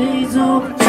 days of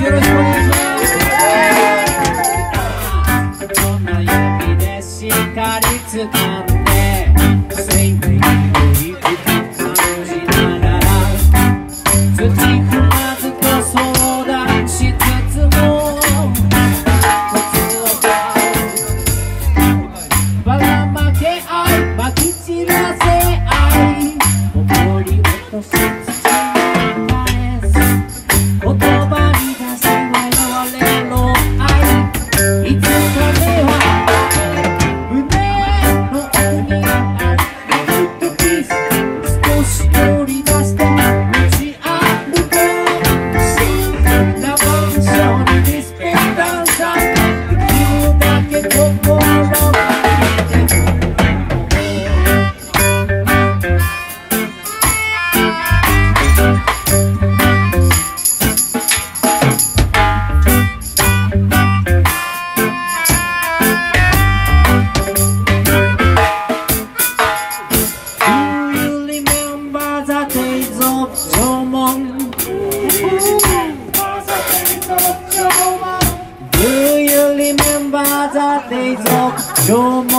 ¡Gracias! to. story 점